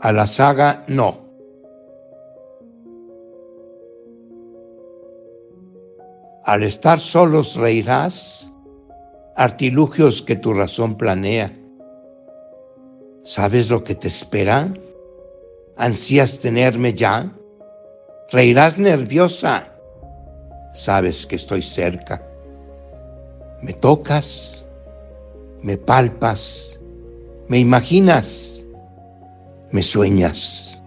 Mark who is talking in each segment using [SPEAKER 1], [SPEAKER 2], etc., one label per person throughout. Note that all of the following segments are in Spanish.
[SPEAKER 1] A la saga no. Al estar solos reirás artilugios que tu razón planea. ¿Sabes lo que te espera? ¿Ansías tenerme ya? Reirás nerviosa. Sabes que estoy cerca. Me tocas, me palpas, me imaginas, me sueñas.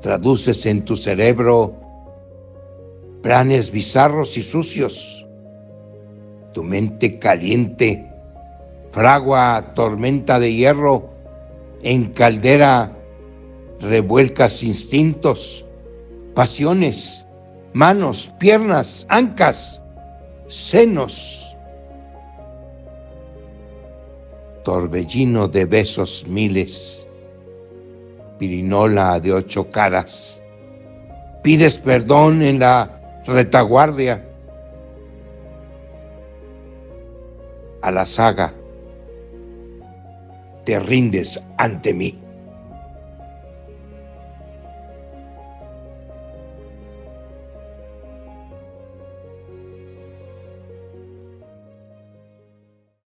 [SPEAKER 1] Traduces en tu cerebro planes bizarros y sucios. Tu mente caliente fragua tormenta de hierro, en caldera revuelcas instintos, pasiones, manos, piernas, ancas, senos. Torbellino de besos miles, pirinola de ocho caras. Pides perdón en la retaguardia. A la saga te rindes ante mí.